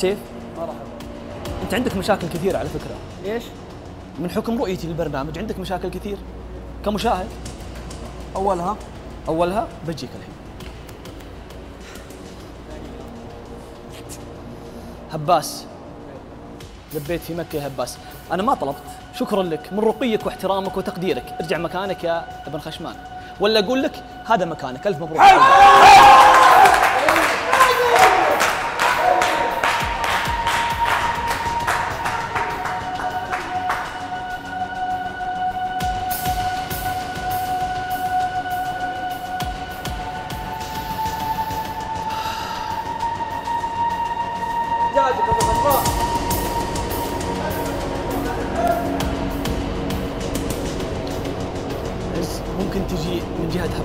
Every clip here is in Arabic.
سيف؟ مرحبا أنت عندك مشاكل كثيرة على فكرة. ليش؟ من حكم رؤيتي للبرنامج عندك مشاكل كثير. كمشاهد أولها. أولها بجيك الحين. هباس. لبيت في مكة يا هباس. أنا ما طلبت. شكرا لك. من رقيك واحترامك وتقديرك. ارجع مكانك يا ابن خشمان. ولا أقول لك هذا مكانك. ألف مبروك.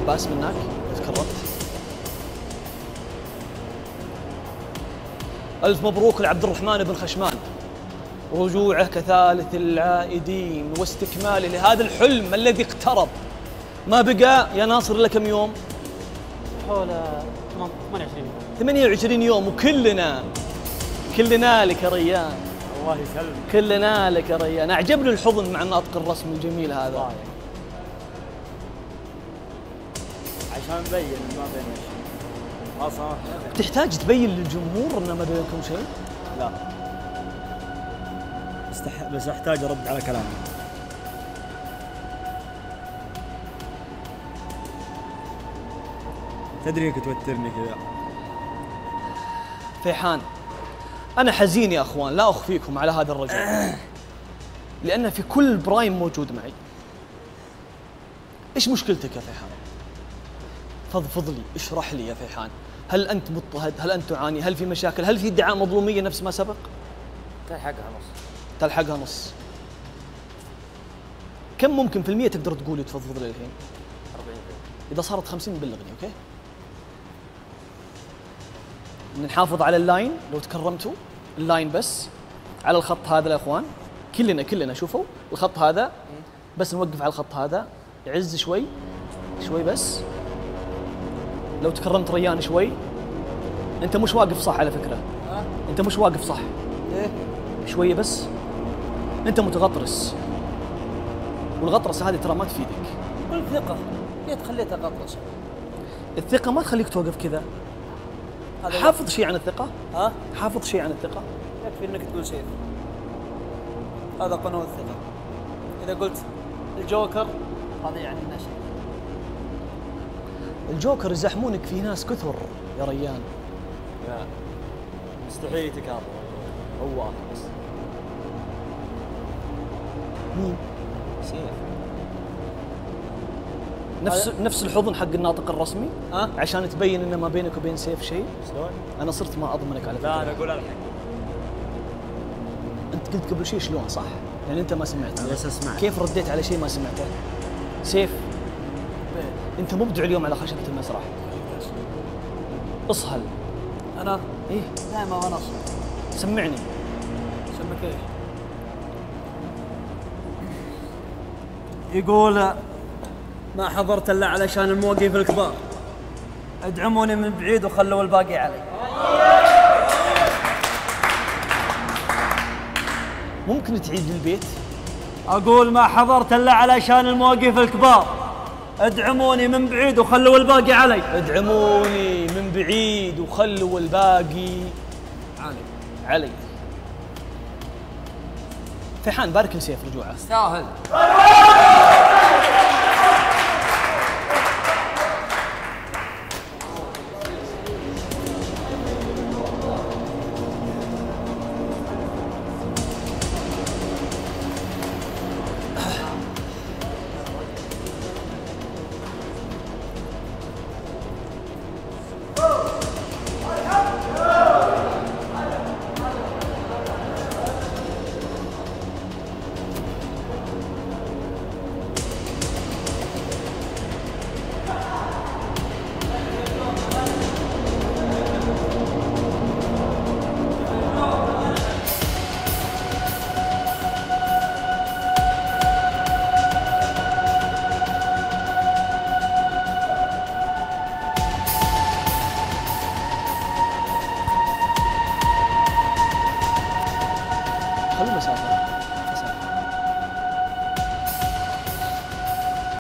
هباس منك تكرمت ألف مبروك لعبد الرحمن بن خشمان. رجوعه كثالث العائدين واستكماله لهذا الحلم الذي اقترب. ما بقى يا ناصر الا كم يوم؟ حول 28 28 يوم. وكلنا كلنا لك يا ريان. الله يسلمك. كلنا لك يا ريان. أعجبني الحضن مع النطق الرسمي الجميل هذا. عشان نبين ما بين شيء. ما صار. تحتاج تبين للجمهور ان ما بينكم شيء؟ لا. استح... بس أحتاج أرد على كلامك تدري إنك توترني كذا. فيحان أنا حزين يا أخوان لا أخفيكم على هذا الرجل. لأنه في كل برايم موجود معي. إيش مشكلتك يا فيحان؟ فضفض لي اشرح لي يا فيحان. هل أنت مضطهد؟ هل أنت تعاني؟ هل في مشاكل؟ هل في ادعاء مظلومية نفس ما سبق؟ تلحقها نص. تلحقها نص. كم ممكن في المية تقدر تقولي تفضفض لي الحين 40 إذا صارت 50 بلغني okay؟ نحافظ على ال line لو تكرمتوا. ال line بس على الخط هذا يا إخوان. كلنا كلنا شوفوا. الخط هذا بس نوقف على الخط هذا. يعز شوي شوي بس. لو تكرمت ريان شوي انت مش واقف صح على فكرة. انت مش واقف صح. إيه؟ شوية بس. انت متغطرس. والغطرسة هذه ترى ما تفيدك. والثقة ليه خليتها غطرسة؟ الثقة ما تخليك توقف كذا. حافظ شيء عن الثقة؟ ها؟ حافظ شيء عن الثقة؟ يكفي إنك تقول سيف هذا قانون الثقة. إذا قلت الجوكر هذا يعني انه شيء الجوكر يزحمونك في ناس كثر يا ريان. لا مستحيل يتكاثر هو واحد بس مين؟ سيف. نفس نفس الحضن حق الناطق الرسمي؟ ها؟ عشان تبين ان ما بينك وبين سيف شيء؟ شلون؟ أنا صرت ما أضمنك على لا أنا فكره أقول الحق أنت قلت قبل شيء شلون صح؟ لأن أنت ما سمعت أنا بس أسمع. كيف رديت على شيء ما سمعته؟ سيف انت مبدع اليوم على خشبة المسرح. اصهل. أنا؟ إيه. دائما وأنا سمعني. سمك إيه؟ يقول ما حضرت إلا علشان الموقف الكبار. ادعموني من بعيد وخلوا الباقي علي. ممكن تعيد البيت؟ أقول ما حضرت إلا علشان المواقف الكبار. ادعموني من بعيد وخلوا الباقي علي. ادعموني من بعيد وخلوا الباقي علي. علي. فيحان بارك لسيف رجوعه. ساهل.